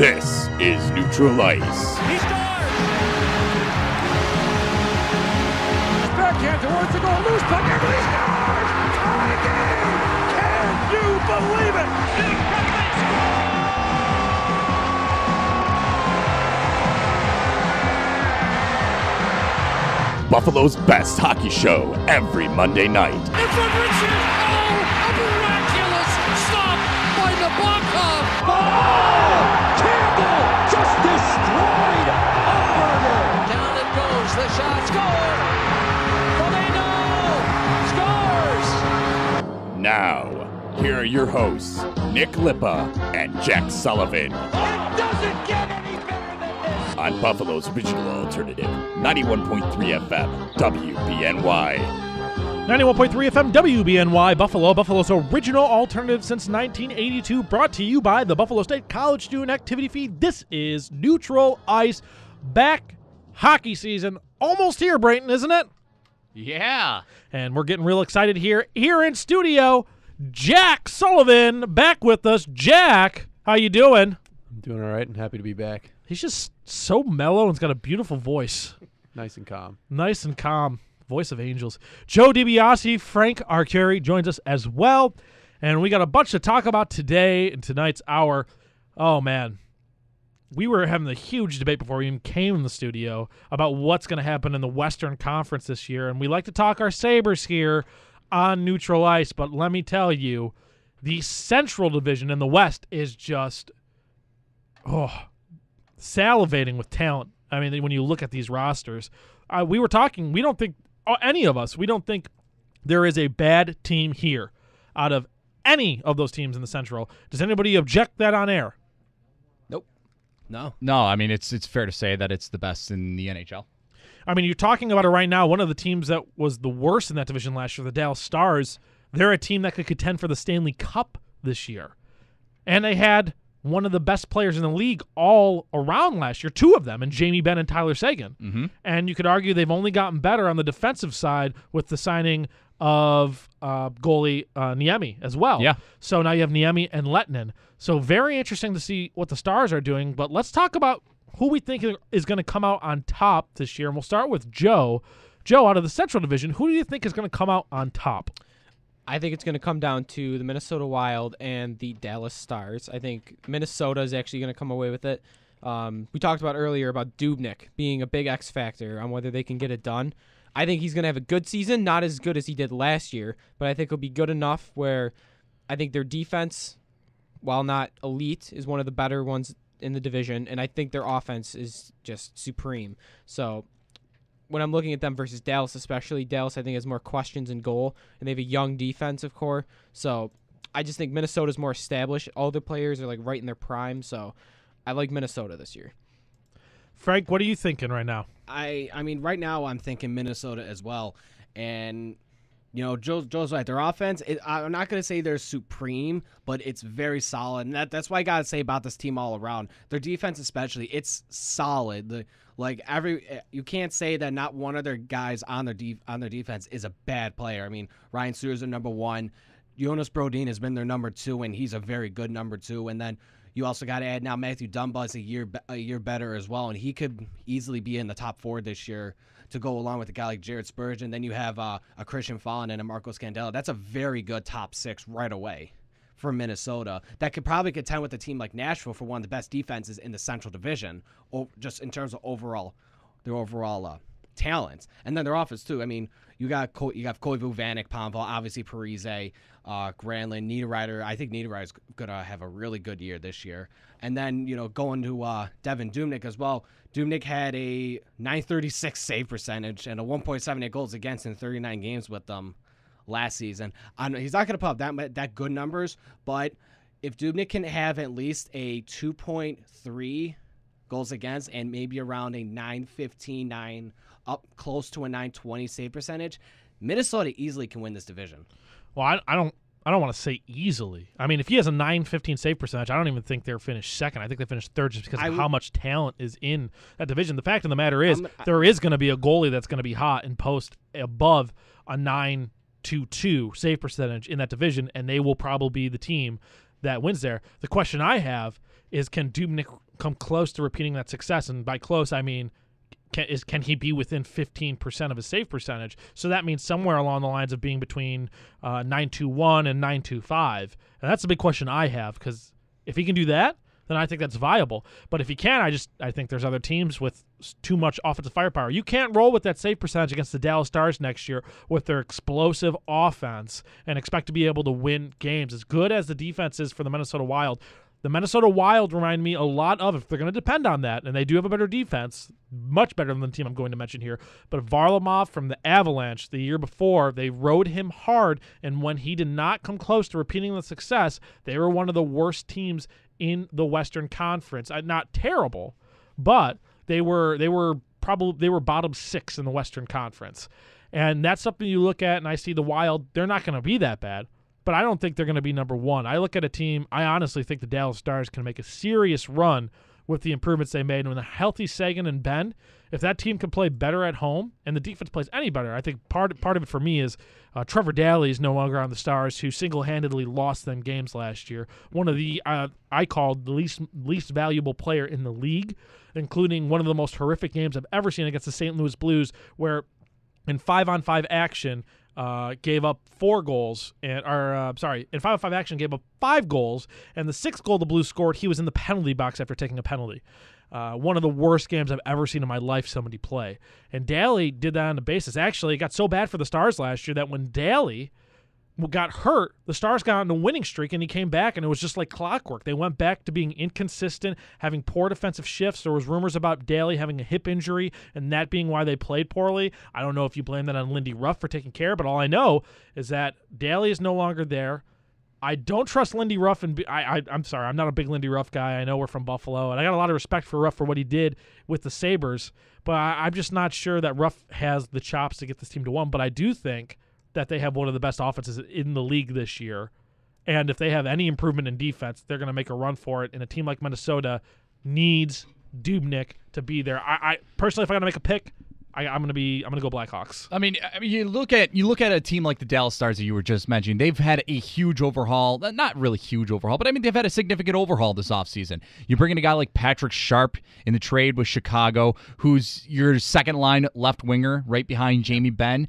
This is Neutral Ice. He scores! Backhand towards the goal, loose puck, and he scores! Tie game! Can you believe it? Buffalo's best hockey show every Monday night. In front Richard. Oh, a miraculous stop by Nabokov. Campbell shot score. Foligno scores. Now, here are your hosts, Nick Lippa and Jack Sullivan. It doesn't get any better than this! on Buffalo's original alternative, 91.3 FM, WBNY. 91.3 FM WBNY Buffalo, Buffalo's original alternative since 1982, brought to you by the Buffalo State College Student Activity Fee. This is Neutral Ice, back hockey season, almost here, Brayton, isn't it? Yeah. And we're getting real excited here. Here in studio, Jack Sullivan back with us. Jack, how you doing? I'm doing all right and happy to be back. He's just so mellow and's got a beautiful voice. Nice and calm. Nice and calm. Voice of angels. Joe DiBiase, Frank Arcury joins us as well. And we got a bunch to talk about today in tonight's hour. Oh, man. We were having a huge debate before we even came in the studio about what's going to happen in the Western Conference this year. And we like to talk our Sabres here on neutral ice. But let me tell you, the Central Division in the West is just, oh, salivating with talent. I mean, when you look at these rosters, uh, we were talking. We don't think uh, any of us. We don't think there is a bad team here out of any of those teams in the Central. Does anybody object that on air? No. No, I mean it's it's fair to say that it's the best in the NHL. I mean, you're talking about it right now. One of the teams that was the worst in that division last year, the Dallas Stars, they're a team that could contend for the Stanley Cup this year. And they had one of the best players in the league all around last year, two of them, and Jamie Benn and Tyler Seguin. Mm-hmm. And you could argue they've only gotten better on the defensive side with the signing of uh, goalie uh, Niemi as well. Yeah. So now you have Niemi and Lehtonen. So very interesting to see what the Stars are doing. But let's talk about who we think is going to come out on top this year. And we'll start with Joe. Joe, out of the Central Division, who do you think is going to come out on top? I think it's going to come down to the Minnesota Wild and the Dallas Stars. I think Minnesota is actually going to come away with it. Um, we talked about earlier about Dubnyk being a big X factor on whether they can get it done. I think he's going to have a good season, not as good as he did last year, but I think he'll be good enough where I think their defense, while not elite, is one of the better ones in the division, and I think their offense is just supreme. So when I'm looking at them versus Dallas, especially Dallas, I think has more questions in goal, and they have a young defensive core. So I just think Minnesota's more established. All the players are like right in their prime, so I like Minnesota this year. Frank, what are you thinking right now? I I mean, right now I'm thinking Minnesota as well, and you know, Joe, Joe's right. Their offense, it, I'm not going to say they're supreme, but it's very solid, and that, that's what I got to say about this team all around. Their defense, especially, it's solid. The, like every, eh, you can't say that not one of their guys on their def, on their defense is a bad player. I mean, Ryan Suter's their number one. Jonas Brodin has been their number two, and he's a very good number two. And then you also got to add now Mathew Dumba is a year a year better as well, and he could easily be in the top four this year to go along with a guy like Jared Spurgeon. Then you have uh, a Christian Folin and a Marco Scandella. That's a very good top six right away for Minnesota. That could probably contend with a team like Nashville for one of the best defenses in the Central Division, just in terms of overall their overall uh, talents. And then their offense too. I mean, you got Co- you got Koivu, Vanek, Pominville, obviously Parise, uh, Granlund, Niederreiter. I think Niederreiter's gonna have a really good year this year. And then you know going to uh, Devan Dubnyk as well. Dubnyk had a 936 save percentage and a 1.78 goals against in 39 games with them last season. I know he's not going to put up that that good numbers, but if Dubnyk can have at least a 2.3 goals against and maybe around a 915, 9 up close to a 920 save percentage, Minnesota easily can win this division. Well, I, I don't. I don't want to say easily. I mean, if he has a 915 save percentage, I don't even think they're finished second. I think they finished third just because of I how much talent is in that division. The fact of the matter is, I'm- I- there is going to be a goalie that's going to be hot and post above a 922 save percentage in that division, and they will probably be the team that wins there. The question I have is can Dubnyk come close to repeating that success? And by close, I mean can is can he be within 15% of his save percentage? So that means somewhere along the lines of being between uh, 921 and 925. And that's a big question I have because if he can do that, then I think that's viable. But if he can, I just I think there's other teams with too much offensive firepower. You can't roll with that save percentage against the Dallas Stars next year with their explosive offense and expect to be able to win games. As good as the defense is for the Minnesota Wild, the Minnesota Wild remind me a lot of, if they're going to depend on that, and they do have a better defense, much better than the team I'm going to mention here. But Varlamov from the Avalanche the year before, they rode him hard, and when he did not come close to repeating the success, they were one of the worst teams in the Western Conference. Uh, not terrible, but they were they were probably they were bottom six in the Western Conference, and that's something you look at. And I see the Wild; they're not going to be that bad but I don't think they're going to be number one. I look at a team, I honestly think the Dallas Stars can make a serious run with the improvements they made. And with a healthy Seguin and Benn, if that team can play better at home and the defense plays any better, I think part part of it for me is uh, Trevor Daley is no longer on the Stars, who single handedly lost them games last year. One of the uh, I called the least least valuable player in the league, including one of the most horrific games I've ever seen against the St. Louis Blues, where in five on five action uh, gave up four goals and or uh, sorry in five five action gave up five goals and the sixth goal the Blues scored he was in the penalty box after taking a penalty. Uh, one of the worst games I've ever seen in my life somebody play. And Daley did that on the basis. Actually, it got so bad for the Stars last year that when Daley got hurt, the Stars got on a winning streak and he came back and it was just like clockwork. They went back to being inconsistent, having poor defensive shifts. There was rumors about Daley having a hip injury and that being why they played poorly. I don't know if you blame that on Lindy Ruff for taking care, but all I know is that Daley is no longer there. I don't trust Lindy Ruff, and I, I, I'm sorry, I'm not a big Lindy Ruff guy. I know we're from Buffalo, and I got a lot of respect for Ruff for what he did with the Sabres, but I, I'm just not sure that Ruff has the chops to get this team to one. But I do think that they have one of the best offenses in the league this year. And if they have any improvement in defense, they're going to make a run for it. And a team like Minnesota needs Dubnyk to be there. I, I personally, if I got to make a pick, I, I'm going to be I'm going to go Blackhawks. I mean, I mean, you look at you look at a team like the Dallas Stars that you were just mentioning. They've had a huge overhaul, not really huge overhaul, but I mean they've had a significant overhaul this offseason. You bring in a guy like Patrick Sharp in the trade with Chicago, who's your second line left winger, right behind Jamie Benn.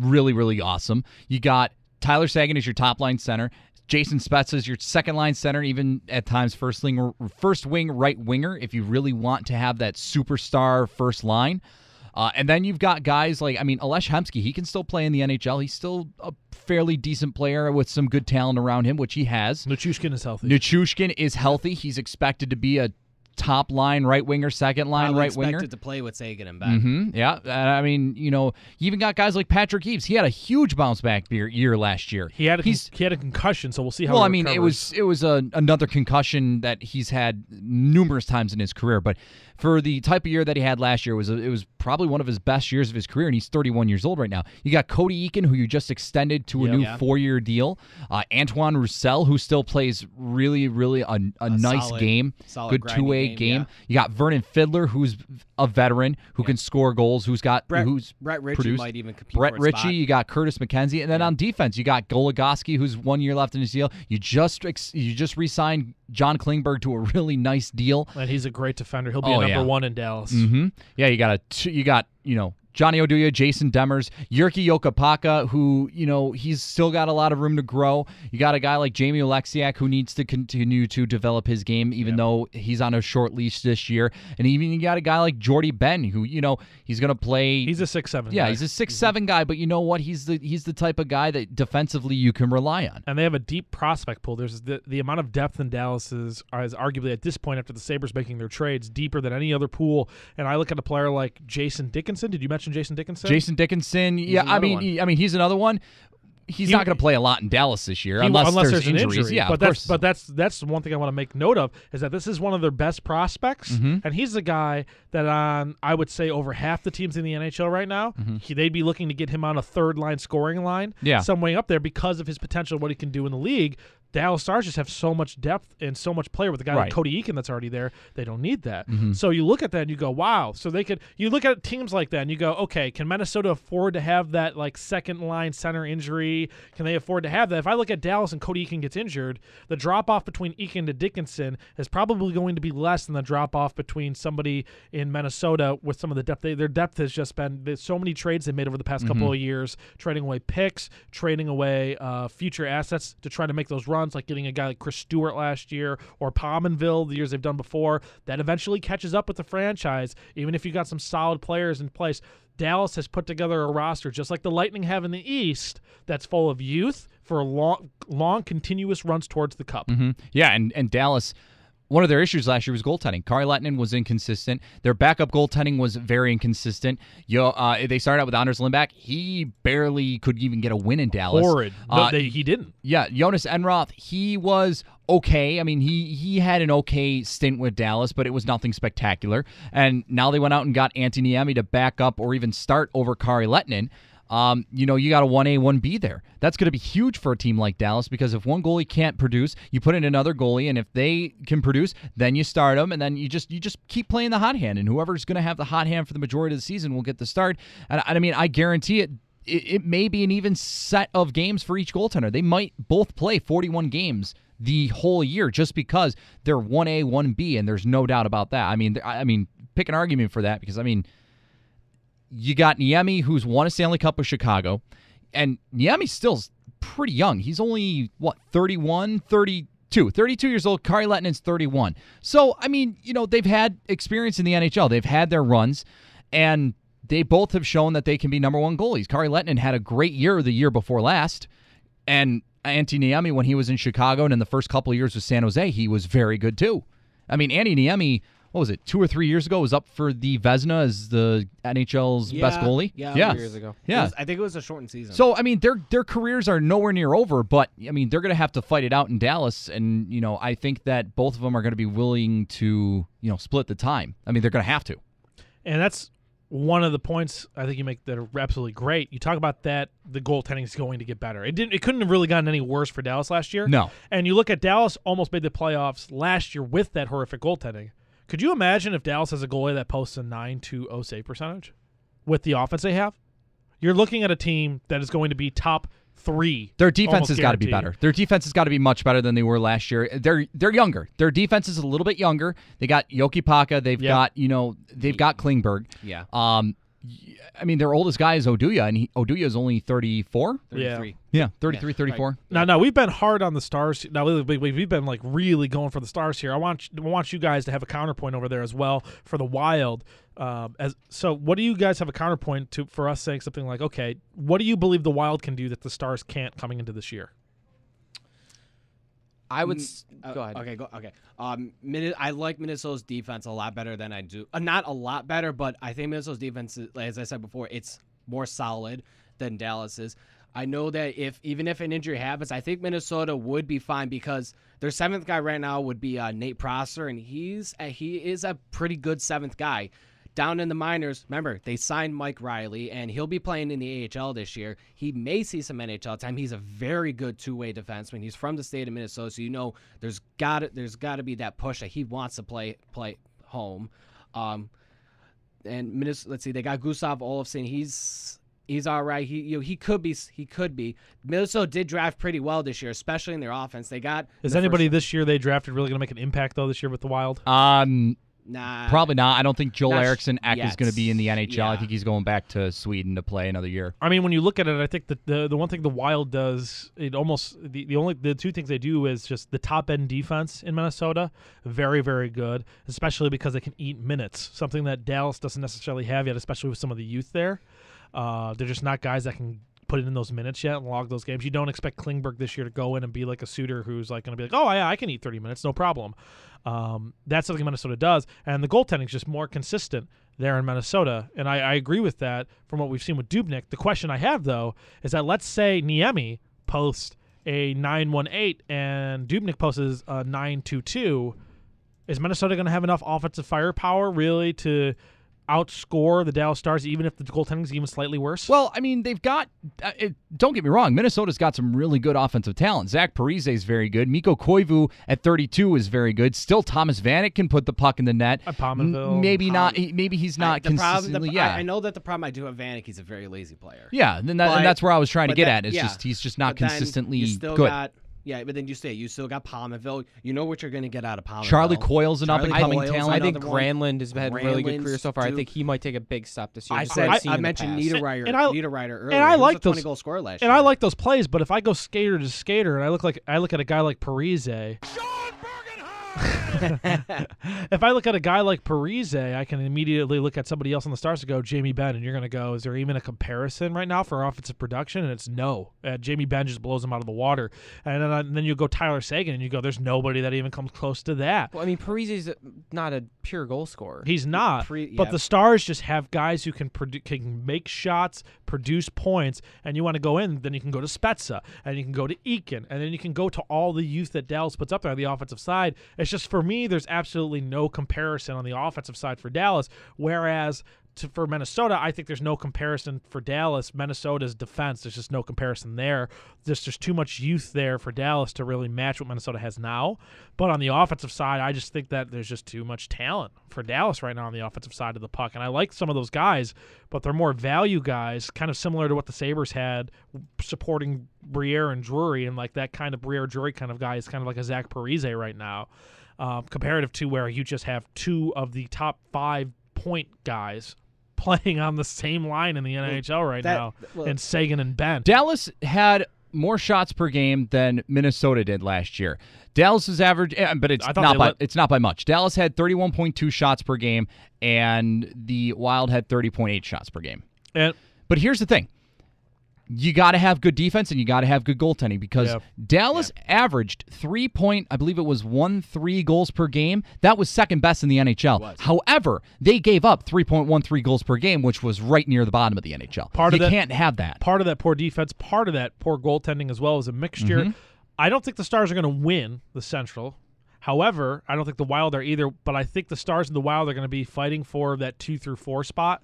Really, really awesome. You got Tyler Seguin as your top line center. Jason Spezza is your second line center, even at times first wing, first wing right winger. If you really want to have that superstar first line. Uh, and then you've got guys like, I mean, Alesh Hemsky, he can still play in the NHL. He's still a fairly decent player with some good talent around him, which he has. Nichushkin is healthy. Nichushkin is healthy. He's expected to be a top line right winger, second line Probably right winger. expected to play with Seguin and Benn. hmm Yeah, I mean, you know, you even got guys like Patrick Eaves. He had a huge bounce back year, year last year. He had a, He's he had a concussion, so we'll see how. well, he I mean, it was it was a, another concussion that he's had numerous times in his career, but for the type of year that he had last year, it was a, it was probably one of his best years of his career, and he's 31 years old right now. You got Cody Eakin, who you just extended to a Yep. new Yeah. four-year deal. Uh, Antoine Roussel, who still plays really, really a, a, nice solid- game, solid good two-way game, game. yeah. You got Vernon Fiddler, who's a veteran who can score goals, who's got Brett, who's Brett Ritchie produced. might even compete Brett a Ritchie, spot. you got Curtis McKenzie, and then on defense, you got Goligoski, who's one year left in his deal. You just you just re-signed John Klingberg to a really nice deal. and he's a great defender. He'll be Oh, a number yeah. one in Dallas. Mm-hmm. Yeah, you got a t- you got you know Johnny Oduya, Jason Demers, Jyrki Jokipakka, who you know he's still got a lot of room to grow. You got a guy like Jamie Oleksiak who needs to continue to develop his game, even though he's on a short leash this year. And even you got a guy like Jordie Benn, who you know he's gonna play. He's a six seven. yeah, guy. he's a six mm-hmm. seven guy, but you know what? He's the he's the type of guy that defensively you can rely on. and they have a deep prospect pool. There's the, the amount of depth in Dallas is, is arguably at this point after the Sabres making their trades deeper than any other pool. And I look at a player like Jason Dickinson. Did you mention Jason Dickinson? Jason Dickinson, yeah, I mean, he- I mean, he's another one. He's He- not going to play a lot in Dallas this year He- unless, there's, an injuries. injury. Yeah, but that's but that's that's one thing I want to make note of is that this is one of their best prospects, Mm-hmm. and he's the guy that on I would say over half the teams in the NHL right now, he, they'd be looking to get him on a third line scoring line, Mm-hmm. Yeah. some way up there because of his potential, what he can do in the league. Dallas Stars just have so much depth and so much player with a guy like Cody Eakin that's already there. They don't need that. Mhm. So you look at that and you go, wow. So they could. You look at teams like that and you go, okay, can Minnesota afford to have that like second line center injury? Can they afford to have that? If I look at Dallas and Cody Eakin gets injured, the drop off between Eakin to Dickinson is probably going to be less than the drop off between somebody in Minnesota with some of the depth. They, their depth has just been there's so many trades they made over the past couple of years, trading away picks, trading away uh, future assets to try to make those runs, like getting a guy like Chris Stewart last year or Pominville the years they've done before. That eventually catches up with the franchise, even if you got some solid players in place. Dallas has put together a roster just like the Lightning have in the East that's full of youth for long, long continuous runs towards the cup. hmm Yeah, and, and Dallas, one of their issues last year was goaltending. Kari Lehtonen was inconsistent. Their backup goaltending was very inconsistent. Yo, uh, they started out with Anders Lindback. He barely could even get a win in Dallas. Horrid. No, Uh, they, he didn't. Yeah, Jonas Enroth, he was okay. I mean, he he had an okay stint with Dallas, but it was nothing spectacular. And now they went out and got Anthony Niemi to back up or even start over Kari Lehtonen. Um, you know, you got a 1A, 1B there. That's going to be huge for a team like Dallas because if one goalie can't produce, you put in another goalie, and if they can produce, then you start them, and then you just you just keep playing the hot hand, and whoever's going to have the hot hand for the majority of the season will get the start. And, I mean, I guarantee it it, may be an even set of games for each goaltender. They might both play 41 games the whole year just because they're 1A, 1B, and there's no doubt about that. I mean, I mean, pick an argument for that because I mean, you got Niemi who's won a Stanley Cup with Chicago, and Niemi's still pretty young. He's only what 31, 32, 32 years old. Kari Lehtonen's 31. So I mean, you know, they've had experience in the NHL. They've had their runs, and they both have shown that they can be number one goalies. Kari Lehtonen had a great year the year before last, and Antti Niemi when he was in Chicago and in the first couple of years with San Jose, he was very good too. I mean, Antti Niemi, what was it, two or three years ago, was up for the Vezina as the NHL's best goalie. yeah, yeah, two years ago. Yeah. was- I think it was a shortened season. So I mean, their their careers are nowhere near over, but I mean, they're going to have to fight it out in Dallas, and you know, I think that both of them are going to be willing to you know split the time. I mean, they're going to have to. And that's one of the points I think you make that are absolutely great. You talk about that the goaltending is going to get better. It didn't. It couldn't have really gotten any worse for Dallas last year. No. And you look at Dallas almost made the playoffs last year with that horrific goaltending. Could you imagine if Dallas has a goalie that posts a 9-2 save percentage with the offense they have? You're looking at a team that is going to be top three. Their defense has got to be better. Their defense has got to be much better than they were last year. They're they're younger. Their defense is a little bit younger. They got Jokipakka. They've Yep. got you know they've got Klingberg. yeah, Um, y- I mean their oldest guy is Oduya, and he, Oduya is only 34. Yeah. 33. Yeah, 33, 34. Now, now we've been hard on the stars. Now we- we- we've been like really going for the stars here. I want I want you guys to have a counterpoint over there as well for the Wild. Um, as so, what do you guys have a counterpoint to for us saying something like, okay, what do you believe the Wild can do that the Stars can't coming into this year? I would. S- uh, go ahead. Okay, go. Okay. Um, I like Minnesota's defense a lot better than I do. Uh, not a lot better, but I think Minnesota's defense, is, as I said before, it's more solid than Dallas's. I know that if even if an injury happens, I think Minnesota would be fine because their seventh guy right now would be uh, Nate Prosser, and he's uh, he is a pretty good seventh guy. Down in the minors, remember they signed Mike Reilly, and he'll be playing in the AHL this year. He may see some NHL time. He's a very good two-way defenseman. He's from the state of Minnesota, so you know there's got to there's got to be that push that he wants to play play home. Um, and Minnesota, let's see, they got Gustav Olofsson. He's he's all right. He you know, he could be he could be. Minnesota did draft pretty well this year, especially in their offense. They got Is the anybody first- this year they drafted really going to make an impact though this year with the Wild? Um, nah probably not. I don't think Joel not sh- Eriksson Ek is going to be in the NHL. I think he's going back to Sweden to play another year. I mean, when you look at it, I think that the the one thing the Wild does, it almost the, the only the two things they do is just the top end defense in Minnesota, very very good, especially because they can eat minutes, something that Dallas doesn't necessarily have yet, especially with some of the youth there. Uh, they're just not guys that can put in those minutes yet and log those games. You don't expect Klingberg this year to go in and be like a Suter who's like going to be like, oh yeah, I can eat 30 minutes, no problem. Um, that's something Minnesota does, and the goaltending is just more consistent there in Minnesota, and I, I agree with that from what we've seen with Dubnyk. The question I have though is that let's say Niemi posts a 918 and Dubnyk posts a 922. Is Minnesota going to have enough offensive firepower really to? Outscore the Dallas Stars even if the goaltending's even slightly worse? Well, I mean, they've got. Uh, it, don't get me wrong. Minnesota's got some really good offensive talent. Zach Parise is very good. Mikko Koivu at 32 is very good. Still, Thomas Vanek can put the puck in the net. Uh, Pominville. M- maybe not. he- Maybe he's I- not problem, consistently. the, yeah, I, I know that the problem I do have Vanek, he's a very lazy player. Yeah, then that, But- and that's where I was trying to get that- at. It's yeah. just he's just not But then consistently you still good. Got, yeah, but then you say you still got Pominville. You know what you're going to get out of Pominville. Charlie Coyle's an up-and-coming Coyle's talent. I think another one. Granlund has had a really good career so far. I due- think he might take a big step this year. I just said what I've seen I in the mentioned past. Niederreiter, And I- Niederreiter earlier. I He was like a 20 those- goal scorer last and year. I like those plays, but if I go skater to skater and I look like I look at a guy like Parise, Sean Bergenheim! if I look at a guy like Parise, I can immediately look at somebody else on the Stars and go Jamie Benn, and you're going to go, is there even a comparison right now for offensive production? And it's no. Uh, Jamie Benn just blows him out of the water, and then, and then you go Tyler Seguin, and you go, there's nobody that even comes close to that. Well, I mean, Parise's not a pure goal scorer. He's not. Pre- But the Stars just have guys who can produ- can make shots, produce points, and you want to go in, then you can go to Spezza, and you can go to Eakin, and then you can go to all the youth that Dallas puts up there on the offensive side. It's just for me, there's absolutely no comparison on the offensive side for Dallas. Whereas to, for Minnesota, I think there's no comparison for Dallas. Minnesota's defense, there's just no comparison there. There's just too much youth there for Dallas to really match what Minnesota has now. But on the offensive side, I just think that there's just too much talent for Dallas right now on the offensive side of the puck. And I like some of those guys, but they're more value guys, kind of similar to what the Sabres had supporting Briere and Drury. And like that kind of Briere Drury kind of guy is kind of like a Zach Parise right now, um, comparative to where you just have two of the top five point guys playing on the same line in the NHL right that- now, well- and Seguin and Benn. Dallas had more shots per game than Minnesota did last year. Dallas is average, eh, but it's not by let- it's not by much. Dallas had 31.2 shots per game, and the Wild had 30.8 shots per game. and But here's the thing. You got to have good defense and you got to have good goaltending because Yeah. Dallas averaged three point, I believe it was one three goals per game. That was second best in the NHL. However, they gave up 3.13 goals per game, which was right near the bottom of the NHL. Part you of that- can't have that. part of that poor defense, part of that poor goaltending as well as a mixture. Mm-hmm. I don't think the Stars are going to win the Central. However, I don't think the Wild are either, but I think the Stars and the Wild are going to be fighting for that two through four spot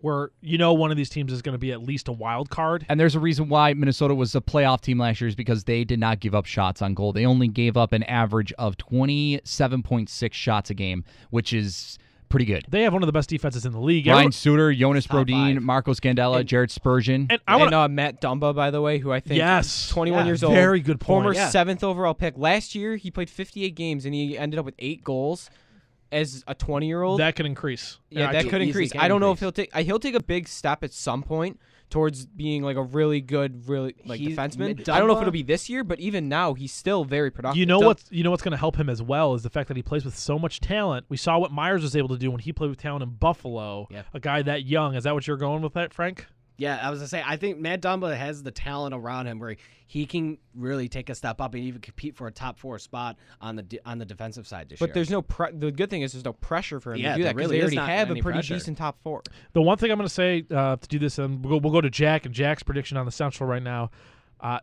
where you know one of these teams is going to be at least a wild card. And there's a reason why Minnesota was a playoff team last year is because they did not give up shots on goal. They only gave up an average of 27.6 shots a game, which is pretty good. They have one of the best defenses in the league. Ryan Everyone- Suter, Jonas Top Brodin, five. Marco Scandella, Jared Spurgeon. and I want and uh, Matt Dumba, by the way, who I think Yes. 21 Yeah, years old, very good point. former Yeah. seventh overall pick. Last year, he played 58 games and he ended up with eight goals as a 20 year old. that could increase. Yeah, And that could increase. I don't know if he'll take. uh, He'll take a big step at some point towards being like a really good, really like He's- defenseman. Dumba- I don't know if it'll be this year, but even now, he's still very productive. You know Dum- what's you know what's going to help him as well is the fact that he plays with so much talent. We saw what Myers was able to do when he played with talent in Buffalo. Yeah. A guy that young. Is that what you're going with that, Frank? Yeah, I was gonna say I think Matt Dumba has the talent around him where he can really take a step up and even compete for a top four spot on the de- on the defensive side this But year. there's no pre- the good thing is there's no pressure for him Yeah, to do that because really they already have a pretty pressure. decent top four. The one thing I'm going to say uh, to do this, and we'll, we'll go to Jack and Jack's prediction on the Central right now. Uh,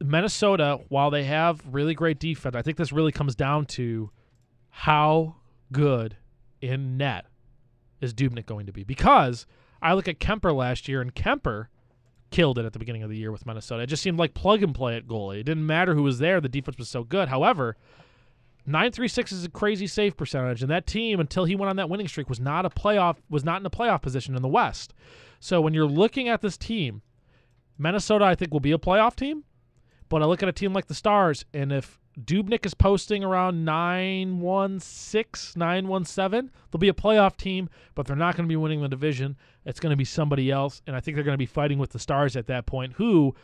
Minnesota, while they have really great defense, I think this really comes down to how good in net is Dubnyk going to be? Because I look at Kuemper last year, and Kuemper killed it at the beginning of the year with Minnesota. It just seemed like plug and play at goalie. It didn't matter who was there; the defense was so good. However, nine three six is a crazy save percentage, and that team until he went on that winning streak was not a playoff was not in a playoff position in the West. So when you're looking at this team, Minnesota, I think will be a playoff team. But I look at a team like the Stars, and if Dubnyk is posting around 916, 917, they'll be a playoff team, but they're not going to be winning the division. It's going to be somebody else, and I think they're going to be fighting with the Stars at that point, who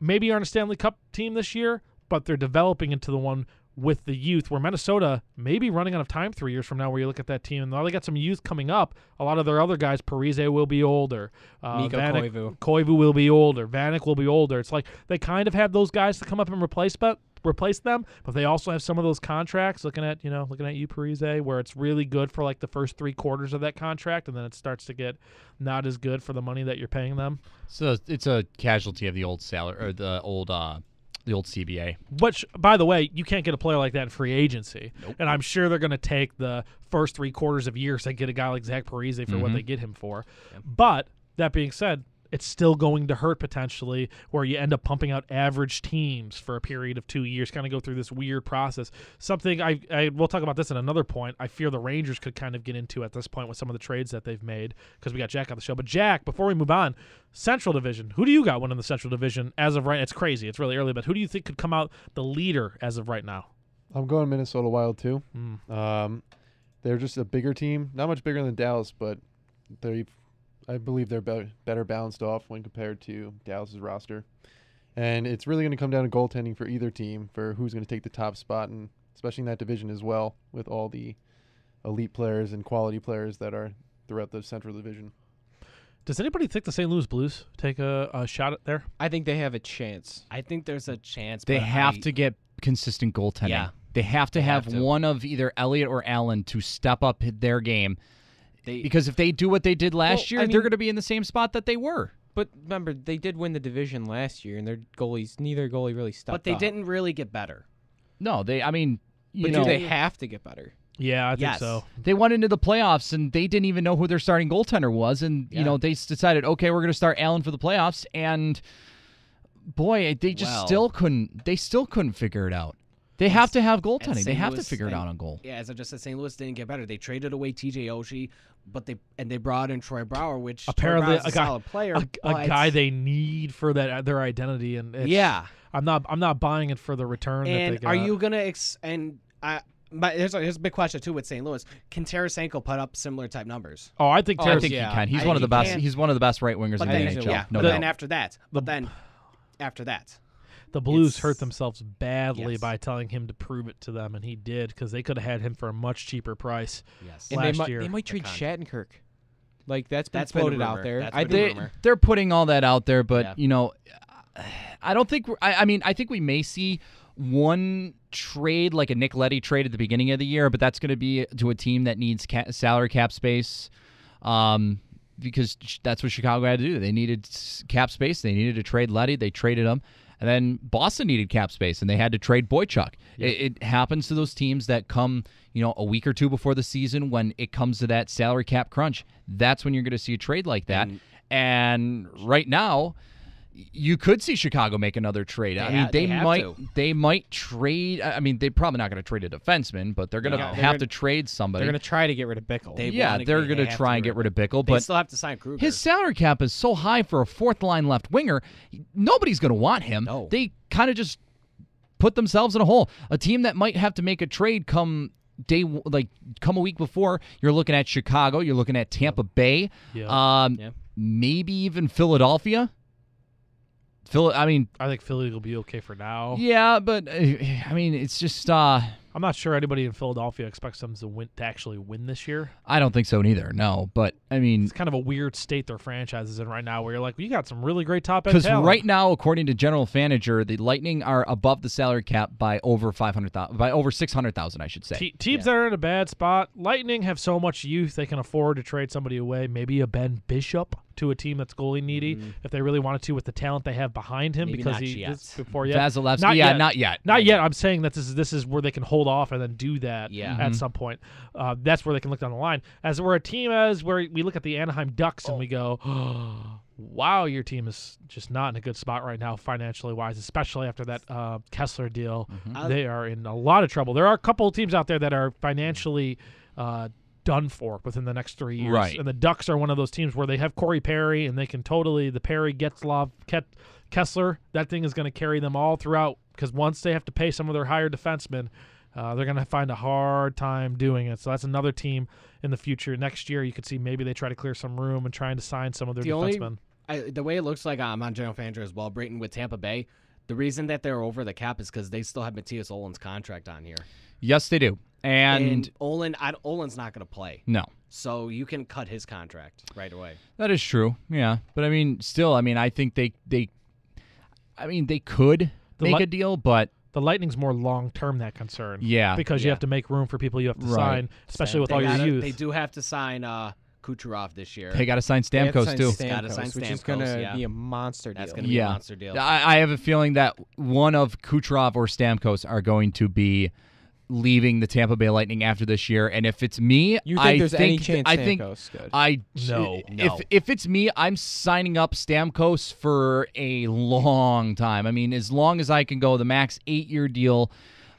maybe aren't a Stanley Cup team this year, but they're developing into the one with the youth where Minnesota may be running out of time three years from now where you look at that team and now they got some youth coming up. A lot of their other guys, Parise will be older. Uh, Mikko Vanek- Koivu. Koivu will be older. Vanek will be older. It's like they kind of have those guys to come up and replace but replace them, but they also have some of those contracts looking at, you know, looking at you, Parise, where it's really good for like the first three quarters of that contract and then it starts to get not as good for the money that you're paying them. So it's a casualty of the old salary or the old uh, The old CBA. Which, by the way, you can't get a player like that in free agency. And I'm sure they're going to take the first three quarters of years to get a guy like Zach Parise for what they get him for. But that being said, it's still going to hurt potentially where you end up pumping out average teams for a period of two years, kind of go through this weird process. Something I, I we'll talk about this at another point. I fear the Rangers could kind of get into at this point with some of the trades that they've made because we got Jack on the show. But Jack, before we move on, Central Division, who do you got winning the Central Division as of right? It's crazy, it's really early, but who do you think could come out the leader as of right now? I'm going Minnesota Wild too. Mm. Um, they're just a bigger team, not much bigger than Dallas, but they, I believe they're be- better balanced off when compared to Dallas's roster. And it's really going to come down to goaltending for either team for who's going to take the top spot, and especially in that division as well, with all the elite players and quality players that are throughout the Central Division. Does anybody think the St. Louis Blues take a, a shot at there? I think they have a chance. I think there's a chance. They but have I- to get consistent goaltending. Yeah. They have to They have, have to. one of either Elliott or Allen to step up their game. They, Because if they do what they did last Well, year, I they're going to be in the same spot that they were. But remember, they did win the division last year, and their goalies, neither goalie really stepped but they up. didn't really get better. No, they. I mean, you But know, do they have to get better? Yeah, I think Yes. so. they went into the playoffs and they didn't even know who their starting goaltender was, and you know they decided, okay, we're going to start Allen for the playoffs, and boy, eh, they just Well- still couldn't. They still couldn't figure it out. They have to have And goaltending. They St. have to figure it out on goal. Yeah, as I just said, St. Louis didn't get better. They traded away T.J. Oshie, but they and they brought in Troy Brouwer, which Apparently, Brouwer's a a, guy, solid player, a, a guy they need for that their identity, and it's, yeah. I'm not I'm not buying it for the return. that they And got. are you gonna ex- and I? But here's a, here's a big question too with St. Louis. Can Tarasenko put up similar type numbers? Oh, I think Oh, I think yeah. he can. He's I one of the he best. can. He's one of the best right wingers But in then, the NHL. yeah, no but doubt. then after that, but then after that, the Blues it's- hurt themselves badly Yes. by telling him to prove it to them, and he did because they could have had him for a much cheaper price. yes, And Last they might year, they might trade contract. Shattenkirk. Like that's been That's been floated out there. That's I been think they rumor. they're putting all that out there, but Yeah. you know, I don't think. we're- I, I mean, I think we may see one trade like a Nick Leddy trade at the beginning of the year, but that's going to be to a team that needs ca- salary cap space. Um, because that's what Chicago had to do. They needed cap space. They needed to trade Leddy. They traded him. And then Boston needed cap space, and they had to trade Boychuk. It, it happens to those teams that come, you know, a week or two before the season when it comes to that salary cap crunch. That's when you're going to see a trade like that. And, right now, you could see Chicago make another trade. I mean, ha- they, they might to. they might trade. I I mean, they're probably not going to trade a defenseman, but they're going to No. have They're to gonna- trade somebody. they're going to try to get rid of Bickell. They yeah, they're going to have try and to get rid of Bickell, but They still have to sign Kruger. his salary cap is so high for a fourth line left winger. Nobody's going to want him. No. They kind of just put themselves in a hole. A team that might have to make a trade come day like come a week before. You're looking at Chicago. You're looking at Tampa Bay. Yeah. Um, Yeah. maybe even Philadelphia. Phil, I mean, I think Philly will be okay for now. yeah, but uh, I mean, it's just uh, I'm not sure anybody in Philadelphia expects them to win to actually win this year. I don't think so neither. No, but I mean, It's kind of a weird state their franchise is in right now, where you're like, well, you got some really great top end Because right now, according to general manager, the Lightning are above the salary cap by over five hundred thousand, by over six hundred thousand, I should say. Te- teams that are in a bad spot, Lightning have so much youth they can afford to trade somebody away. Maybe a Ben Bishop to a team that's goalie needy if they really wanted to with the talent they have behind him Maybe because not he yet. this- before yet. Vasilevsky, Not yeah, yet. not yet. Not yet. I'm saying that this is this is where they can hold off and then do that Yeah. at some point. Uh, that's where they can look down the line. As we're a team as where we look at the Anaheim Ducks and we go, wow, your team is just not in a good spot right now financially wise, especially after that uh, Kesler deal. Uh, They are in a lot of trouble. There are a couple of teams out there that are financially uh, done for within the next three years. Right. And the Ducks are one of those teams where they have Corey Perry and they can totally the Perry Getzlaf Ket, Kesler. That thing is going to carry them all throughout because once they have to pay some of their higher defensemen, uh, they're going to find a hard time doing it. So that's another team in the future. Next year, you could see maybe they try to clear some room and trying to sign some of their The only- defensemen. I, the way it looks like I'm on general manager as well, Brayton with Tampa Bay. The reason that they're over the cap is because they still have Matthias Ohlund's contract on here, Yes, they do. And, and Ohlund, I, Ohlund's not going to play, no, so you can cut his contract right away. that is true. Yeah, but I mean, still, I mean, I think they they, I mean, they could The make Li- a deal, but The Lightning's more long term that concern. Yeah. because you have to make room for people you have to Right. sign, especially with They all your gotta- youth. They do have to sign uh, Kucherov this year. They got to sign They have Stamkos sign too. Gotta sign Stamkos, which is going to yeah. be a monster deal. That's going to be Yeah. a monster deal. I, I have a feeling that one of Kucherov or Stamkos are going to be leaving the Tampa Bay Lightning after this year. And if it's me, You think I there's think any chance I think Stamkos could? I No, If if it's me, I'm signing up Stamkos for a long time. I mean, as long as I can go, the max eight year deal.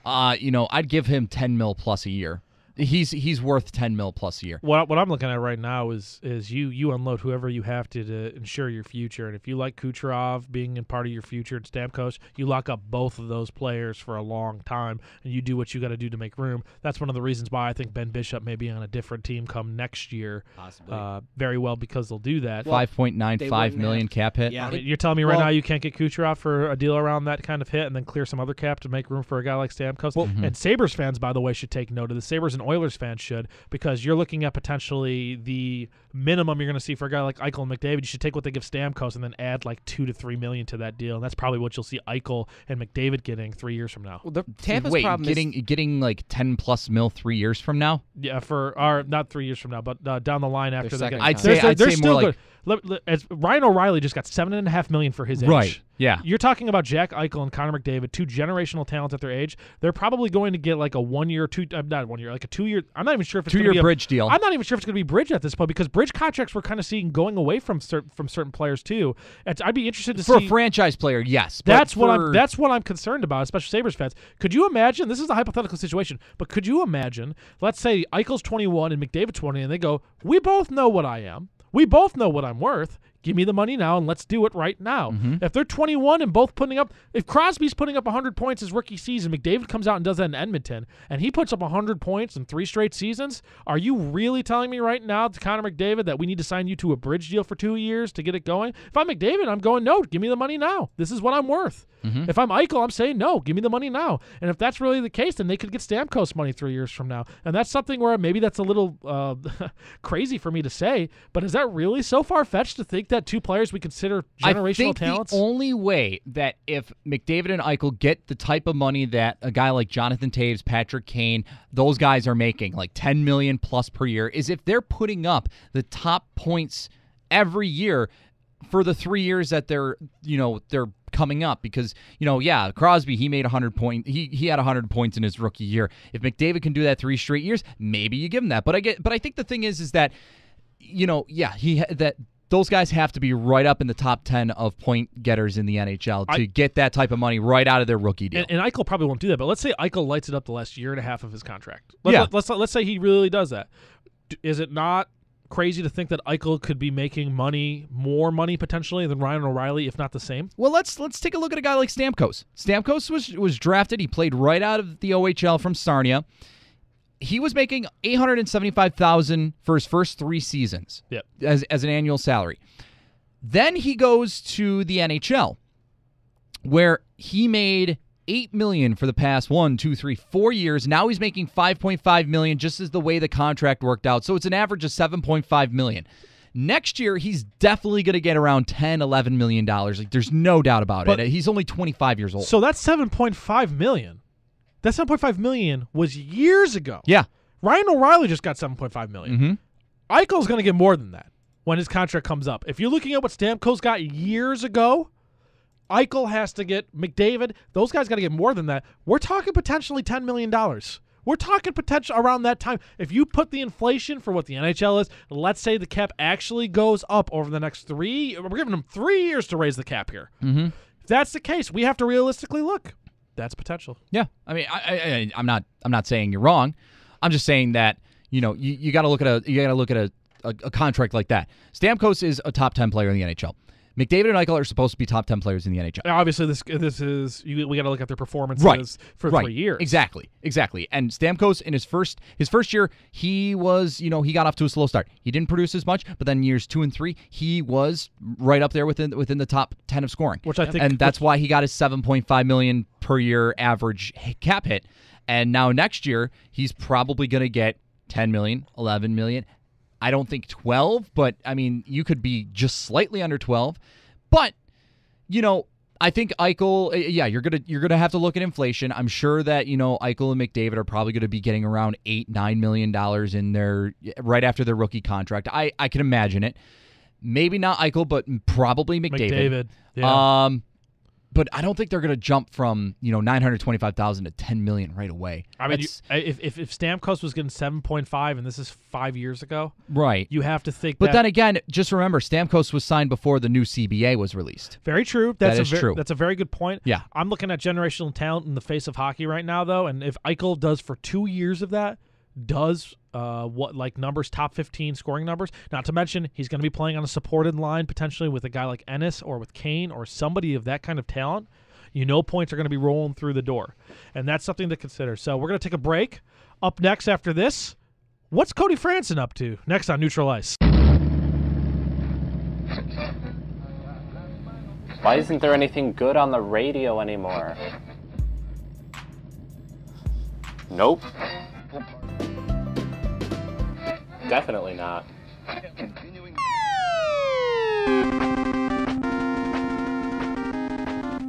Uh, you know, I'd give him ten mil plus a year. He's he's worth ten mil plus a year. What what I'm looking at right now is is you you unload whoever you have to to ensure your future, and if you like Kucherov being in part of your future and Stamkos, you lock up both of those players for a long time, and you do what you got to do to make room. That's one of the reasons why I think Ben Bishop may be on a different team come next year, Possibly. uh, very well because they'll do that. Five point nine they five wouldn't million have- cap hit. yeah. I mean, you're telling me right Well- now you can't get Kucherov for a deal around that kind of hit and then clear some other cap to make room for a guy like Stamkos? mm-hmm. And Sabres fans, by the way, should take note of the Sabres and Oilers fans should because you're looking at potentially the minimum you're going to see for a guy like Eichel and McDavid. You should take what they give Stamkos and then add like two to three million to that deal, and that's probably what you'll see Eichel and McDavid getting three years from now. well, the Tampa's Wait, problem getting is getting like ten plus mil three years from now. Yeah, for or not three years from now, but uh, down the line after they second get. I'd They're- say- they're, I'd they're say still more good. Let- let- as Ryan O'Reilly just got seven and a half million for his age. Right. Yeah. You're talking about Jack Eichel and Connor McDavid, two generational talents at their age. They're probably going to get like a one year, two, uh, not one year, like a two year. I'm not even sure if it's gonna Two-year be a- bridge deal. I'm not even sure if it's going to be bridge at this point because bridge contracts we're kind of seeing going away from certain from certain players too. And I'd be interested to For see a franchise player, yes. that's what for- I'm. That's what I'm concerned about, especially Sabres fans. Could you imagine? This is a hypothetical situation, but could you imagine? Let's say Eichel's 21 and McDavid 20, and they go, "We both know what I am. We both know what I'm worth. Give me the money now, and let's do it right now." Mm-hmm. If they're 21 and both putting up, if Crosby's putting up 100 points his rookie season, McDavid comes out and does that in Edmonton, and he puts up 100 points in three straight seasons. Are you really telling me right now, to Connor McDavid, that we need to sign you to a bridge deal for two years to get it going? If I'm McDavid, I'm going no. Give me the money now. This is what I'm worth. If I'm Eichel, I'm saying no. Give me the money now. And if that's really the case, then they could get Stamkos money three years from now. And that's something where maybe that's a little uh, crazy for me to say, but is that really so far fetched to think that two players we consider I generational think talents? the only way that if McDavid and Eichel get the type of money that a guy like Jonathan Toews, Patrick Kane, those guys are making, like 10 million plus per year, is if they're putting up the top points every year for the three years that they're, you know, they're coming up because you know yeah crosby he made 100 point he he had 100 points in his rookie year if mcdavid can do that three straight years maybe you give him that but i get but i think the thing is is that you know, yeah, he ha- that those guys have to be right up in the top ten of point getters in the NHL to I- get that type of money right out of their rookie deal. And, and Eichel probably won't do that. But let's say Eichel lights it up the last year and a half of his contract. Let, Yeah. Let, let's let's say he really does that. Is it not crazy to think that Eichel could be making money, more money potentially than Ryan O'Reilly, if not the same? well, let's let's take a look at a guy like Stamkos. Stamkos was was drafted. He played right out of the OHL from Sarnia. He was making eight hundred and seventy five thousand for his first three seasons. Yep. as as an annual salary. Then he goes to the NHL, where he made eight million for the past one, two, three, four years. Now he's making five point five million, just as the way the contract worked out. So it's an average of seven point five million. Next year, he's definitely going to get around 10, 11 million dollars. Like, there's no doubt about But- it. He's only 25 years old. So that's seven point five million. That seven point five million was years ago. yeah. Ryan O'Reilly just got seven point five million. Mhm. Eichel's going to get more than that when his contract comes up. If you're looking at what Stamkos got years ago, Eichel has to get McDavid. Those guys got to get more than that. We're talking potentially ten million dollars. We're talking potential around that time. If you put the inflation for what the NHL is, let's say the cap actually goes up over the next three. We're giving them three years to raise the cap here. Mm-hmm. If that's the case, we have to realistically look. That's potential. Yeah, I mean, I, I, I, I'm not, I'm not saying you're wrong. I'm just saying that you know you, you got to look at a, you got to look at a, a, a contract like that. Stamkos is a top ten player in the NHL. McDavid and Eichel are supposed to be top ten players in the NHL. Obviously, this this is you, we got to look at their performances Right. for right. three years. Exactly. Exactly. And Stamkos in his first his first year, he was, you know, he got off to a slow start. He didn't produce as much, but then years 2 and 3, he was right up there within within the top 10 of scoring. Which I think- And that's why he got his 7.5 million per year average cap hit. And now next year, he's probably going to get 10 million, 11 million. I don't think 12, but I mean, you could be just slightly under 12. But you know, I think Eichel. uh, Yeah, you're gonna you're gonna have to look at inflation. I'm sure that you know Eichel and McDavid are probably going to be getting around eight nine million dollars in their right after their rookie contract. I I can imagine it. Maybe not Eichel, but probably McDavid. McDavid. Yeah. Um, but I don't think they're going to jump from you know nine hundred twenty five thousand to ten million right away. I mean, you, if, if if Stamkos was getting seven point five, and this is five years ago, right. you have to think. But that, then again, just remember Stamkos was signed before the new CBA was released. very true. That's That a ver- true. That's a very good point. Yeah. I'm looking at generational talent in the face of hockey right now, though, and if Eichel does for two years of that, does uh what like numbers top 15 scoring numbers. Not to mention he's going to be playing on a supported line potentially with a guy like ennis or with kane or somebody of that kind of talent. You know points are going to be rolling through the door. And that's something to consider. So we're going to take a break. Up next after this what's cody franson up to? Next on neutral ice. Why isn't there anything good on the radio anymore? Nope. Definitely not.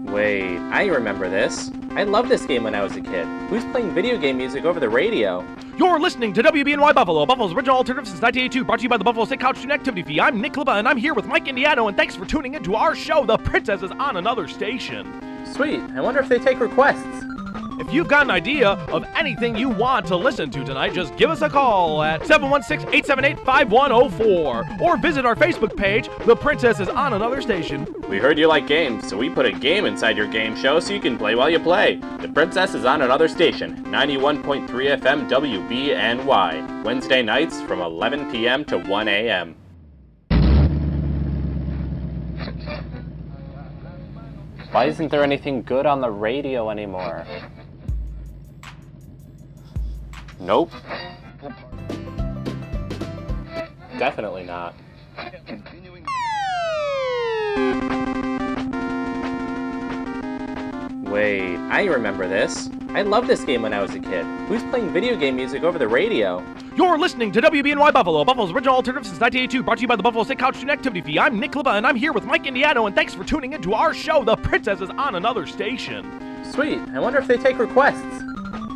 Wait, I remember this. I loved this game when I was a kid. Who's playing video game music over the radio? You're listening to WBNY Buffalo, Buffalo's original alternative since 1982, brought to you by the Buffalo State College Student Activity Fee. I'm Nick Lippa, and I'm here with Mike Indiano, and thanks for tuning into our show, The Princess is on another station. Sweet, I wonder if they take requests. If you've got an idea of anything you want to listen to tonight, just give us a call at 716-878-5104 or visit our Facebook page, The Princess is on another station. We heard you like games, so we put a game inside your game show so you can play while you play. The Princess is on another station, 91.3 FM WBNY, Wednesday nights from 11 p.m. to 1 a.m. Why isn't there anything good on the radio anymore? Nope. Definitely not. Wait, I remember this. I loved this game when I was a kid. Who's playing video game music over the radio? You're listening to WBNY Buffalo, Buffalo's original alternative since 1982, brought to you by the Buffalo State College Student Activity Fee. I'm Nick Lippa, and I'm here with Mike Indiano, and thanks for tuning into our show, The Princess is on another station. Sweet, I wonder if they take requests.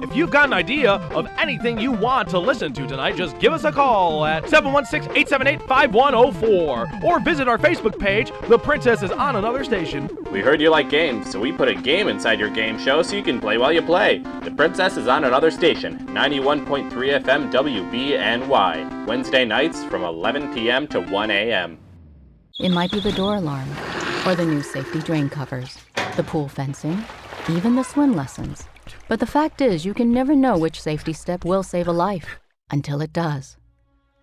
If you've got an idea of anything you want to listen to tonight, just give us a call at 716-878-5104 or visit our Facebook page, The Princess is on another station. We heard you like games, so we put a game inside your game show so you can play while you play. The Princess is on another station, 91.3 FM WBNY, Wednesday nights from 11 p.m. to 1 a.m. It might be the door alarm, or the new safety drain covers, the pool fencing, even the swim lessons. But the fact is, you can never know which safety step will save a life until it does.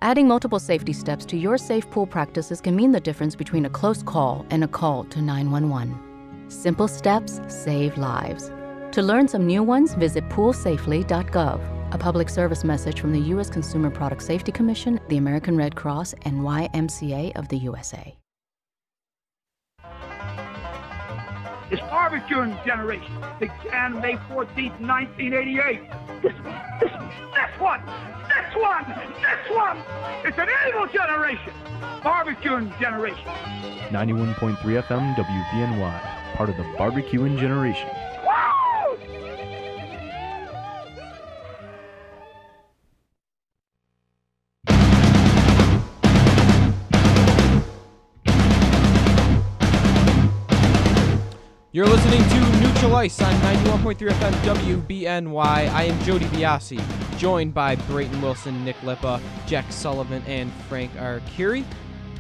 Adding multiple safety steps to your safe pool practices can mean the difference between a close call and a call to 911. Simple steps save lives. To learn some new ones, visit poolsafely.gov. A public service message from the U.S. Consumer Product Safety Commission, the American Red Cross, and YMCA of the USA. It's barbecuing generation. Began May 14th, 1988. This, this, this one, this one, this one. It's an evil generation. Barbecuing generation. 91.3 FM WBNY, part of the barbecuing generation. You're listening to Neutral Ice on 91.3 FM WBNY. I am Joe DiBiase, joined by Brayton Wilson, Nick Lippa, Jack Sullivan, and Frank R. Curie.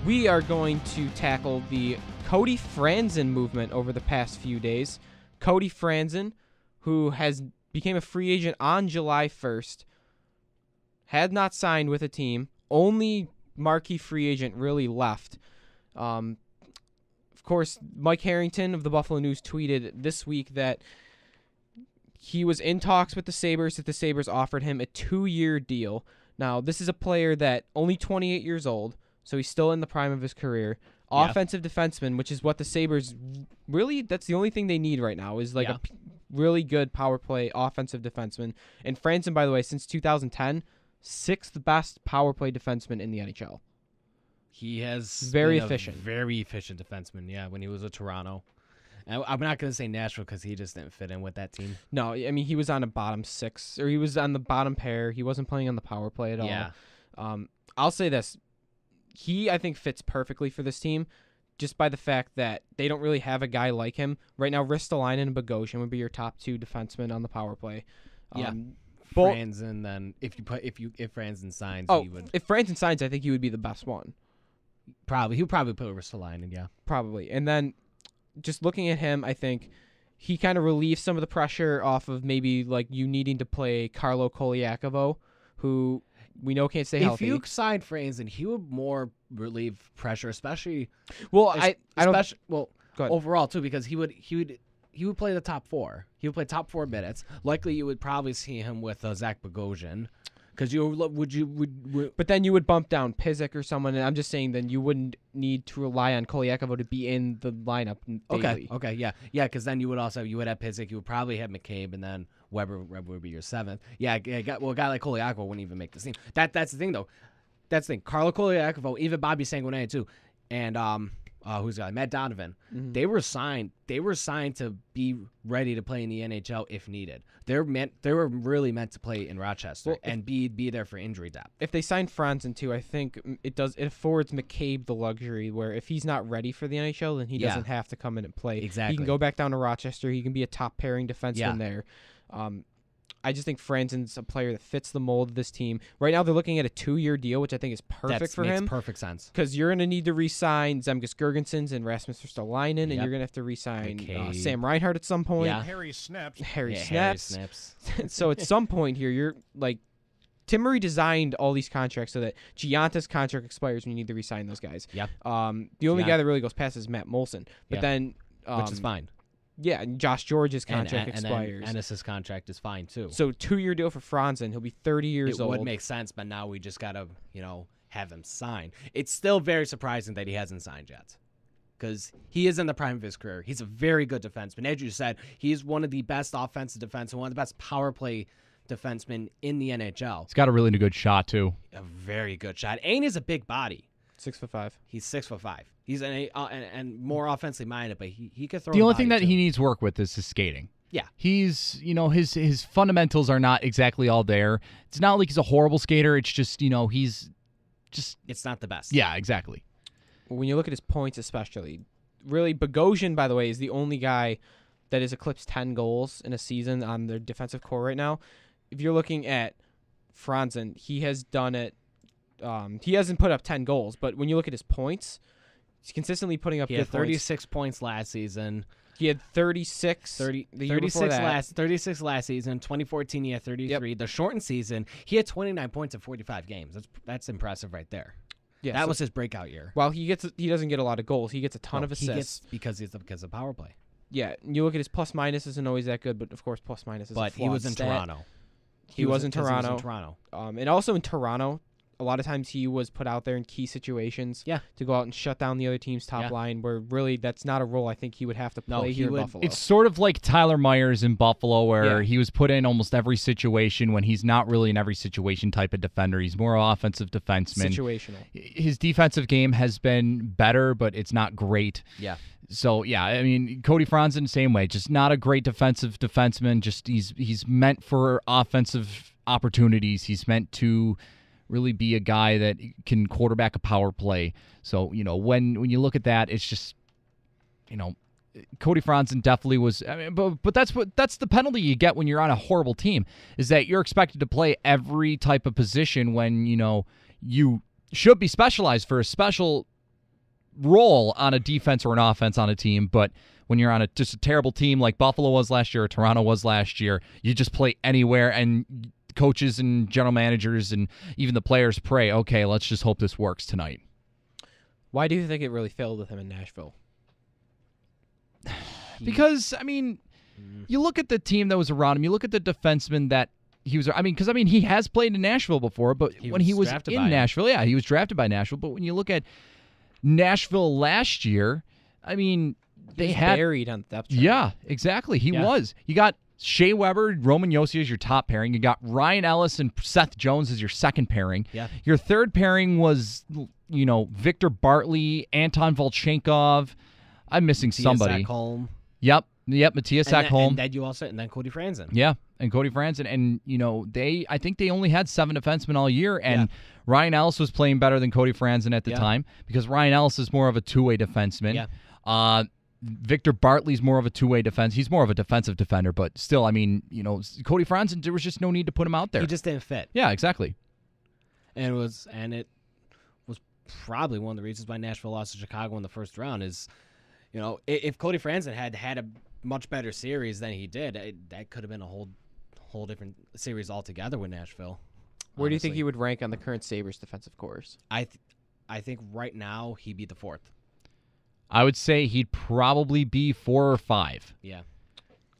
We are going to tackle the Cody Franson movement over the past few days. Cody Franson, who has became a free agent on July 1st, had not signed with a team. Only marquee free agent really left. Um, of course, Mike Harrington of the Buffalo News tweeted this week that he was in talks with the Sabres, that the Sabres offered him a two year deal. Now, this is a player that only 28 years old, so he's still in the prime of his career. Yeah. Offensive defenseman, which is what the Sabres really, that's the only thing they need right now, is like Yeah. a p- really good power play offensive defenseman. And Franson, by the way, since 2010, sixth best power play defenseman in the NHL. He has Very efficient. very efficient defenseman. Yeah, when he was with Toronto, And I'm not gonna say Nashville because he just didn't fit in with that team. No, I mean he was on a bottom six, or he was on the bottom pair. He wasn't playing on the power play at all. Yeah. Um, I'll say this: he I think fits perfectly for this team, just by the fact that they don't really have a guy like him right now. Ristolainen and Bogosian would be your top two defensemen on the power play. Yeah. Um, Franson, then if you put if you if Franson signs, oh, he would if Franson signs, I think he would be the best one. Probably he would probably put Ristolainen. Yeah. probably. And then just looking at him, I think he kind of relieves some of the pressure off of maybe like you needing to play Carlo Colaiacovo, who we know can't stay if healthy. you signed Franson, he would more relieve pressure, especially well, I I don't. well overall too because he would he would he would play the top four. He would play top four minutes. Likely, you would probably see him with uh, Zach Bogosian, because you would you would, would But then you would bump down Pysyk or someone, and I'm just saying then you wouldn't need to rely on Colaiacovo to be in the lineup okay daily. okay yeah yeah because then you would also you would have Pysyk, you would probably have McCabe, and then Weber Weber would be your seventh. Yeah, yeah well a guy like Colaiacovo wouldn't even make the team. That that's the thing though. That's the thing. Carlo Colaiacovo, even Bobby Sanguinetti too, and um. Uh, who's got Matt Donovan? Mhm. They were signed. They were signed to be ready to play in the NHL if needed. They're meant. They were really meant to play in Rochester Well, if- and be be there for injury depth. If they sign Franson too, I think it does it affords McCabe the luxury where if he's not ready for the NHL, then he Yeah. doesn't have to come in and play. Exactly. He can go back down to Rochester. He can be a top pairing defenseman Yeah. there. Um, I just think Franson's a player that fits the mold of this team. Right now, they're looking at a two-year deal, which I think is perfect That for makes him. perfect sense. Because you're going to need to re-sign Zemgus Girgensons and Rasmus Ristolainen, and you're going to have to re-sign uh, Sam Reinhart at some point. Yeah. Harry Snaps. Harry Yeah, Harry Snaps. Snaps. so at some point here, you're like, Tim Murray designed all these contracts so that Gionta's contract expires when you need to re-sign those guys. Yeah. Um, the only Gian- guy that really goes past is Matt Moulson. But Yeah. then, um, which is fine. Yeah, and Josh Gorges's contract and, expires. And Ennis's contract is fine too. so two-year deal for Franson. He'll be 30 years it old. It would make sense, but now we just gotta, you know, have him sign. It's still very surprising that he hasn't signed yet, because he is in the prime of his career. He's a very good defenseman. As you said, he's one of the best offensive defensemen, one of the best power play defensemen in the NHL. He's got a really good shot too. A very good shot. Ain is a big body. Six foot five. He's six foot five. He's an, uh, and, and more offensively minded, but he, he could throw. The only thing that too. he needs work with is his skating. Yeah. He's, you know, his his fundamentals are not exactly all there. It's not like he's a horrible skater. It's just, you know, he's just It's not the best. yeah, exactly. when you look at his points, especially, really, Bogosian, by the way, is the only guy that has eclipsed 10 goals in a season on their defensive core right now. If you're looking at Franson, he has done it. Um, he hasn't put up 10 goals, but when you look at his points, he's consistently putting up He good had 36 points last season. He had 36 30, the year 36 that. last 36 last season 2014 he had 33 the shortened season he had 29 points in 45 games that's that's impressive right there Yeah, that so- was his breakout year Well, he gets he doesn't get a lot of goals. He gets a ton No, of he assists. gets because he's because of power play yeah, you look at his plus minus isn't always that good, but of course plus minus is. but he was in stat. Toronto He, was, in 'cause he was Toronto. in Toronto Um, and also in Toronto, a lot of times he was put out there in key situations. Yeah. To go out and shut down the other team's top Yeah. line, where really that's not a role I think he would have to play No, he here would- in Buffalo. It's sort of like Tyler Myers in Buffalo, where Yeah. he was put in almost every situation when he's not really an every situation type of defender. He's more offensive defenseman. situational. His defensive game has been better, but it's not great. yeah So yeah, I mean Cody Franson same way, just not a great defensive defenseman. Just he's he's meant for offensive opportunities. He's meant to really be a guy that can quarterback a power play. So you know when when you look at that, it's just you know Cody Franson definitely was. I mean, but but that's what that's the penalty you get when you're on a horrible team is that you're expected to play every type of position when you know you should be specialized for a special role on a defense or an offense on a team, but when you're on a just a terrible team like Buffalo was last year or Toronto was last year, you just play anywhere and coaches and general managers and even the players pray, okay, let's just hope this works tonight. Why do you think it really failed with him in Nashville? Because I mean, mm. you look at the team that was around him, you look at the defenseman that he was I mean, because I mean he has played in Nashville before, but He when was he was in. Nashville, yeah, he was drafted by Nashville. But when you look at Nashville last year, I mean, they had buried on the depth chart. Yeah, exactly. He Yeah. was. You got Shea Weber, Roman Josi is your top pairing. You got Ryan Ellis and Seth Jones as your second pairing. Yeah. Your third pairing was, you know, Victor Bartley, Anton Volchenkov. I'm missing Mattias somebody. Ekholm. Yep, yep. Matthias and then, Ekholm. and then you also and then Cody Franson. Yeah, and Cody Franson, and you know they. I think they only had seven defensemen all year, and Ryan Ellis was playing better than Cody Franson at the Yeah. time because Ryan Ellis is more of a two-way defenseman. Yeah. Uh, Victor Bartley's more of a two-way defense. He's more of a defensive defender, but still, I mean, you know, Cody Franson, there was just no need to put him out there. He just didn't fit. yeah, exactly. and it was and it was probably one of the reasons why Nashville lost to Chicago in the first round is, you know, if Cody Franson had had a much better series than he did, it, that could have been a whole whole different series altogether with Nashville. Where do you think he would rank on the current Sabres defensive course? I th- I think right now he'd be the fourth. I would say he'd probably be four or five. Yeah.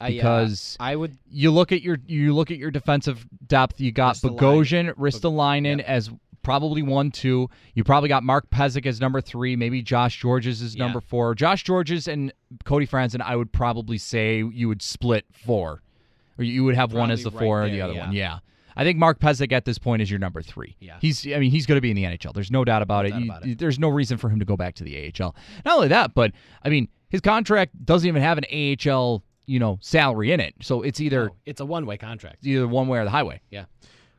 Uh, yeah, Because I would you look at your you look at your defensive depth. You got. Bogosian, Ristolainen Yep. as probably one, two. You probably got Mark Pysyk as number three. Maybe Josh Gorges is Yeah. number four. Josh Gorges and Cody Franson, I would probably say you would split four, or you would have one as the Probably four right and the other yeah. one. Yeah. I think Mark Pysyk at this point is your number three. Yeah. He's, I mean, he's going to be in the NHL. There's no doubt about, No it. doubt You- it. There's no reason for him to go back to the AHL. Not only that, but I mean, his contract doesn't even have an AHL, you know, salary in it. So it's either No, it's a one way contract. either one way or the highway. Yeah.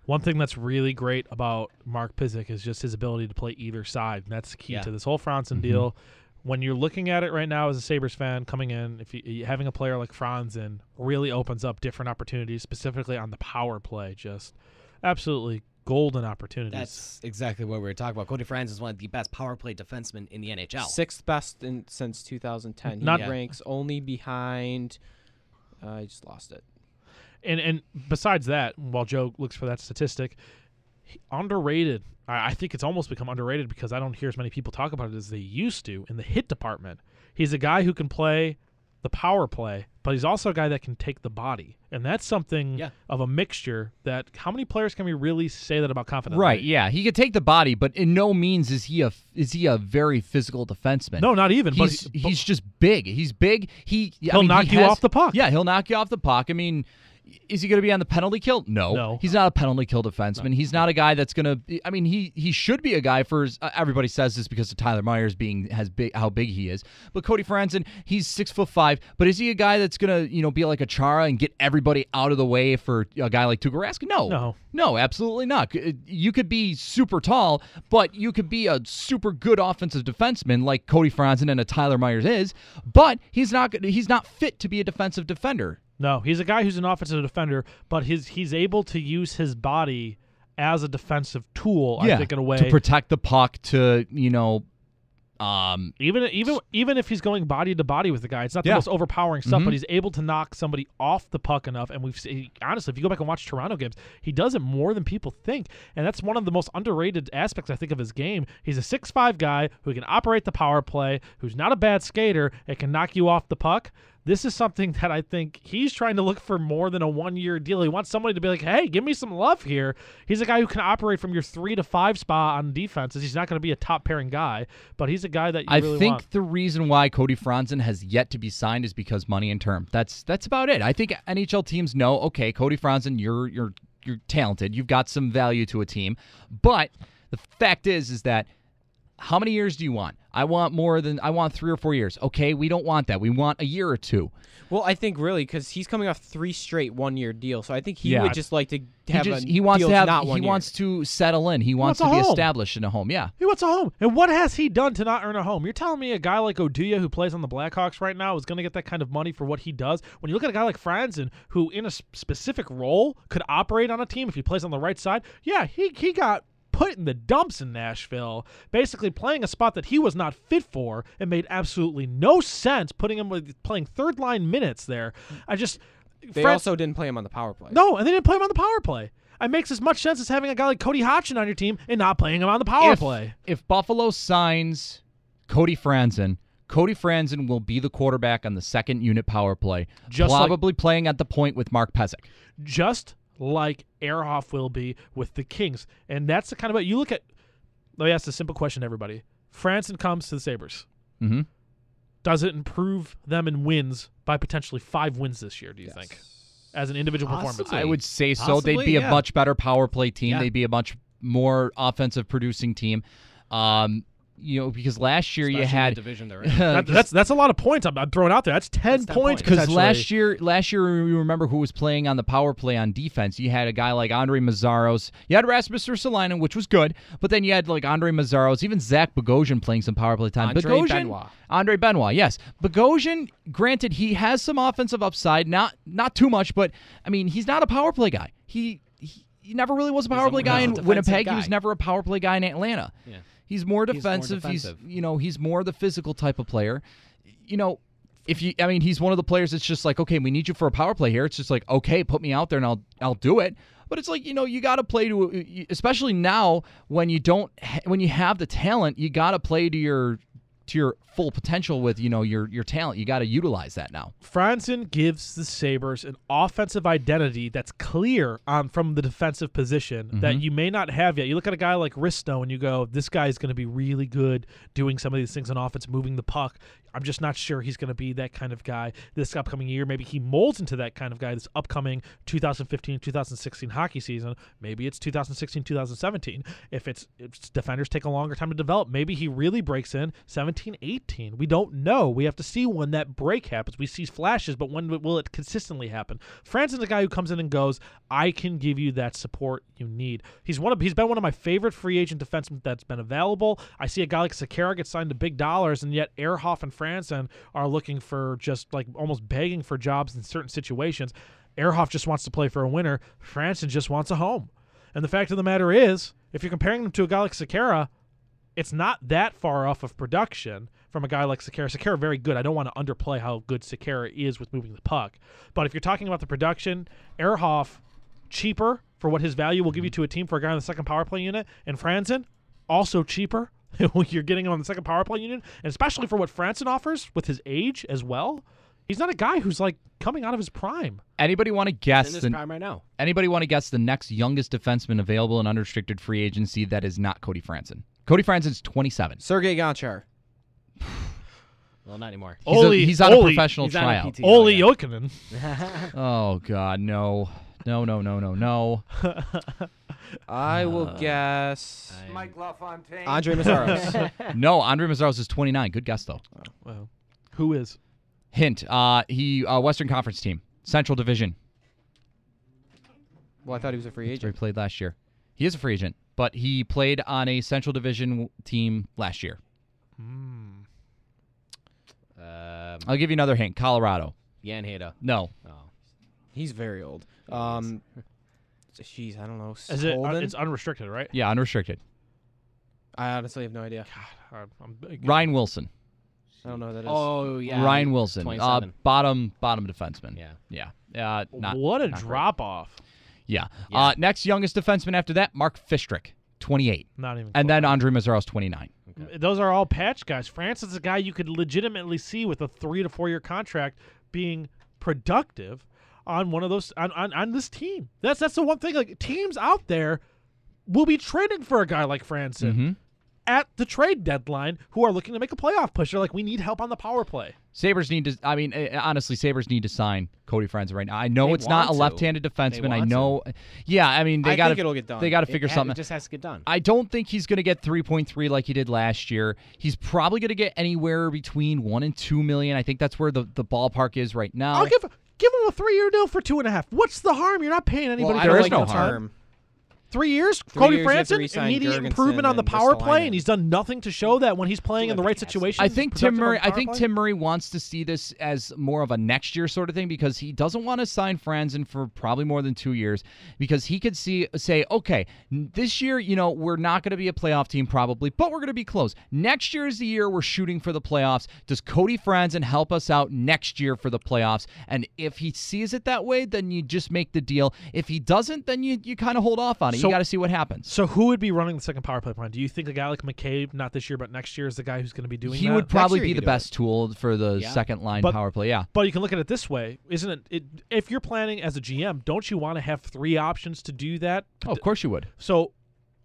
One thing that's really great about Mark Pysyk is just his ability to play either side. And that's the key Yeah. to this whole Franson Mm-hmm. deal. When you're looking at it right now as a Sabres fan coming in, if you, you- having a player like Franson really opens up different opportunities, specifically on the power play, just absolutely golden opportunities. That's exactly what we were talking about. Cody Franz is one of the best power play defensemen in the NHL. sixth best in, since 2010. He Not- ranks only behind. Uh, I just lost it. and and besides that, while Joe looks for that statistic, he- underrated. I, I think it's almost become underrated because I don't hear as many people talk about it as they used to in the hit department. He's a guy who can play the power play, but he's also a guy that can take the body, and that's something Yeah. of a mixture that how many players can we really say that about confidently? Right. Yeah. He could take the body, but in no means is he a is he a very physical defenseman. No, not even. But He's he- he's just big. He's big. He He'll mean, knock he you has- off the puck. Yeah, he'll knock you off the puck. I mean, is he going to be on the penalty kill? No. No. He's not a penalty kill defenseman. He's not a guy that's going to. I mean, he he should be a guy for. his- Uh, everybody says this because of Tyler Myers being has big how big he is. But Cody Franson, he's six foot five. But is he a guy that's going to you know be like a Chara and get everybody out of the way for a guy like Tuukka Rask? No. No. No, absolutely not. You could be super tall, but you could be a super good offensive defenseman like Cody Franson and a Tyler Myers is. But he's not. He's not fit to be a defensive defender. No, he's a guy who's an offensive defender, but his he's able to use his body as a defensive tool. I think in a way to protect the puck. To you know, um, Even even even if he's going body to body with the guy, it's not the Yeah. most overpowering stuff, Mhm. but he's able to knock somebody off the puck enough. And we've seen, honestly, if you go back and watch Toronto games, he does it more than people think, and that's one of the most underrated aspects I think of his game. He's a six five guy who can operate the power play, who's not a bad skater, and can knock you off the puck. This is something that I think he's trying to look for more than a one year deal. He wants somebody to be like, hey, give me some love here. He's a guy who can operate from your three to five spot on defenses. He's not going to be a top pairing guy, but he's a guy that you I really think want. the reason why Cody Franson has yet to be signed is because money and term. That's that's about it. I think NHL teams know, okay, Cody Franson, you're you're you're talented. You've got some value to a team. But the fact is is that how many years do you want? I want more than I want 3 or 4 years. Okay, we don't want that. We want a year or two. Well, I think really because he's coming off three straight one-year deals, so I think he Yeah. would just like to He, have just, a he wants deal to have not he year. wants to settle in. He wants, wants to a be home. established in a home. Yeah. He wants a home. And what has he done to not earn a home? You're telling me a guy like Oduya, who plays on the Blackhawks right now, is going to get that kind of money for what he does? When you look at a guy like Franson, who in a s- specific role could operate on a team if he plays on the right side, yeah, he, he got put in the dumps in Nashville, basically playing a spot that he was not fit for. It made absolutely no sense putting him with playing third line minutes there. I just. They Fran- also didn't play him on the power play. no, and they didn't play him on the power play. It makes as much sense as having a guy like Cody Hodgson on your team and not playing him on the power if, play. If Buffalo signs Cody Franson, Cody Franson will be the quarterback on the second unit power play, Just like- probably playing at the point with Mark Pysyk. just like Ehrhoff will be with the Kings. And that's the kind of you look at. Let me ask a simple question, to everybody. Franson comes to the Sabres. Mm-hmm. Does it improve them in wins by potentially five wins this year, do you think? As an individual performance? I would say so. They'd Possibly, be a much better power play team. Yeah. They'd be a much more offensive producing team. Um, you know, because last year you Especially the had division they're in. That- that's that's a lot of points I'm, I'm throwing out there. That's ten 10 points because last year, last year you remember who was playing on the power play on defense. You had a guy like Andre Meszaros. You had Rasmus Ristolainen, which was good, but then you had like Andre Meszaros, even Zach Bogosian playing some power play time. Andre Bogosian, Benoit. Andre Benoit, yes. Bogosian, granted, he has some offensive upside, not not too much, but I mean, he's not a power play guy. He he, he never really was a power play guy a in Winnipeg. He was never a power play guy in Atlanta. Yeah. He's more He's more defensive. He's, you know he's more the physical type of player. You know, if you I mean he's one of the players that's just like okay, we need you for a power play here. It's just like okay, put me out there and I'll I'll do it. But it's like you know you got to play to especially now when you don't when you have the talent, you got to play to your to your full potential with you know your your talent. You got to utilize that now. Franson gives the Sabres an offensive identity that's clear um, from the defensive position that Mhm. you may not have yet. You look at a guy like Risto and you go, this guy is going to be really good doing some of these things on offense, moving the puck. I'm just not sure he's going to be that kind of guy this upcoming year. Maybe he molds into that kind of guy this upcoming 2015 2016 hockey season. Maybe it's 2016 2017. If it's, if defenders take a longer time to develop, maybe he really breaks in 17 18. We don't know. We have to see when that break happens. We see flashes, but when will it consistently happen? Franson's a guy who comes in and goes, I can give you that support you need. He's one of he's been one of my favorite free agent defensemen that's been available. I see a guy like Sekera get signed to big dollars, and yet Ehrhoff and Franson are looking for just like almost begging for jobs in certain situations. Ehrhoff just wants to play for a winner. Franson just wants a home. And the fact of the matter is, if you're comparing them to a guy like Sekera, it's not that far off of production from a guy like Sekera. Sekera very good. I don't want to underplay how good Sekera is with moving the puck. But if you're talking about the production, Ehrhoff cheaper for what his value will give you to a team for a guy on the second power play unit, and Franson also cheaper. you're getting him on the second power play unit, and especially for what Franson offers with his age as well. He's not a guy who's like coming out of his prime. Anybody want to He's guess in his the prime right now. Anybody want to guess the next youngest defenseman available in unrestricted free agency that is not Cody Franson? Cody Franson's 27. Sergey Gonchar. Well, not anymore. He's, a- Oli- he's on Oli- a professional he's on a tryout. Oli yeah. Jokinen. Oh God, no, no, no, no, no, no. I will Uh, guess Mike LaFontaine. Andre Meszaros. no, Andre Meszaros is 29. Good guess though. Well, who is? Hint: uh, he uh, Western Conference team, Central Division. well, I thought he was a free That's where he played last year. He is a free agent, but he played on a Central Division team last year. Um, I'll give you another hint: Colorado. Jan Hejda. No, Oh. He's very old. Um, jeez, I don't know. Is it? uh, it's unrestricted, right? yeah, unrestricted. I honestly have no idea. God, I'm, I'm, Ryan Wilson. I don't know who that is. Oh yeah. Ryan Wilson, uh, 27. bottom bottom defenseman. yeah. yeah. Uh, not what a not great. drop off. Yeah. Yeah. Uh, next youngest defenseman after that, Mark Fistric, 28. Not even. And close. then Andre Meszaros, 29. Those are all patch guys. Francis is a guy you could legitimately see with a three to four year contract being productive on one of those on, on, on this team. That's that's the one thing. Like teams out there will be trading for a guy like Francis Mhm. At the trade deadline who are looking to make a playoff push. They're like, we need help on the power play. Sabres need to, I mean, uh, honestly, Sabres need to sign Cody Franz right now. I know They it's not a left handed They defenseman. I want know. Yeah, I mean, they got think it'll get done. They got to figure ha- something It just has to get done. I don't think he's going to get 3.3 like he did last year. He's probably going to get anywhere between 1 and 2 million. I think that's where the, the ballpark is right now. I'll give give him a three year deal for two and a half. What's the harm? You're not paying anybody. well, I for there don't is like no the harm. term. Three years, Three Cody years, you have to Franson, immediate Gergensen improvement on the power play, and he's done nothing to show that when he's playing in the right situation. I think Tim Murray. I think play. Tim Murray wants to see this as more of a next year sort of thing because he doesn't want to sign Franson for probably more than two years because he could see say, okay, this year, you know, we're not going to be a playoff team probably, but we're going to be close. Next year is the year we're shooting for the playoffs. Does Cody Franson help us out next year for the playoffs? And if he sees it that way, then you just make the deal. If he doesn't, then you you kind of hold off on it. So- you got to see what happens. So who would be running the second power play plan? Do you think a guy like McCabe, not this year but next year, is the guy who's going to be doing that? He that? would probably be the could do it. best tool for the Yeah. second line But- power play. Yeah. But you can look at it this way, isn't it? it if you're planning as a GM, don't you want to have three options to do that? Oh, of course you would. So,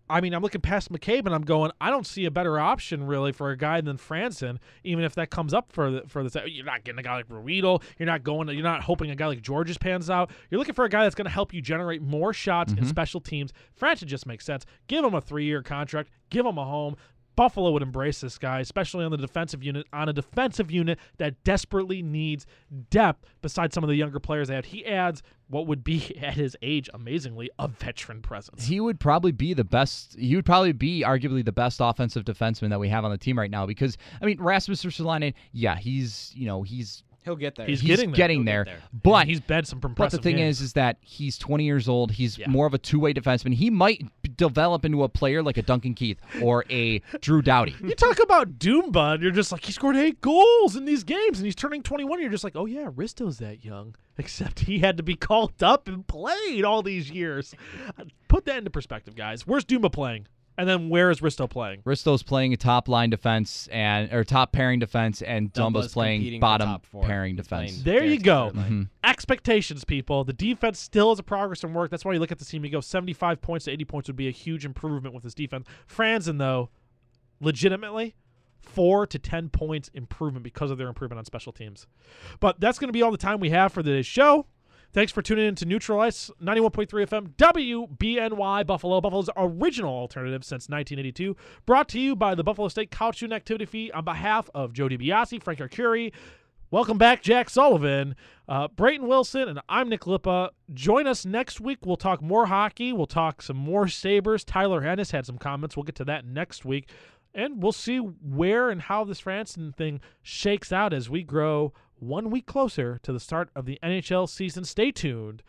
I mean, I'm looking past McCabe and I'm going, I don't see a better option really for a guy than Franson, even if that comes up for the, for the. You're not getting a guy like Ruhwedel. You're not going. You're not hoping a guy like Gorges pans out. You're looking for a guy that's going to help you generate more shots in mm-hmm. special teams. Franson just makes sense. Give him a three year contract. Give him a home. Buffalo would embrace this guy, especially on the defensive unit, on a defensive unit that desperately needs depth besides some of the younger players they had. He adds what would be, at his age, amazingly, a veteran presence. He would probably be the best. He would probably be arguably the best offensive defenseman that we have on the team right now. Because I mean, Rasmus Ristolainen, yeah, he's you know he's He'll get there. He's he's getting there. getting He'll there, get there. but And he's been some But the thing games. is, is that he's 20 years old. He's Yeah. more of a two-way defenseman. He might b- develop into a player like a Duncan Keith or a Drew Doughty. You talk about Dumba, and you're just like, he scored eight goals in these games, and he's turning 21. And you're just like, oh, yeah, Risto's that young. Except he had to be called up and played all these years. Put that into perspective, guys. Where's Dumba playing? And then where is Risto playing? Risto's playing a top line defense and or top pairing defense, and Dumba's Dumba's playing bottom four. pairing He's defense. playing There you go. third line. Mm-hmm. Expectations, people. The defense still is a progress and work. That's why you look at the team. You go 75 points to 80 points would be a huge improvement with this defense. Franson, though, legitimately, four to 10 points improvement because of their improvement on special teams. But that's going to be all the time we have for today's show. Thanks for tuning in to Neutral Ice 91.3 FM WBNY Buffalo, Buffalo's original alternative since 1982. Brought to you by the Buffalo State College Student Activity Fee on behalf of Joe DiBiase, Frank Arcury. Welcome back, Jack Sullivan, uh, Brayton Wilson, and I'm Nick Lippa. Join us next week. We'll talk more hockey. We'll talk some more Sabres. Tyler Ennis had some comments. We'll get to that next week. And we'll see where and how this Franson thing shakes out as we grow one week closer to the start of the NHL season. Stay tuned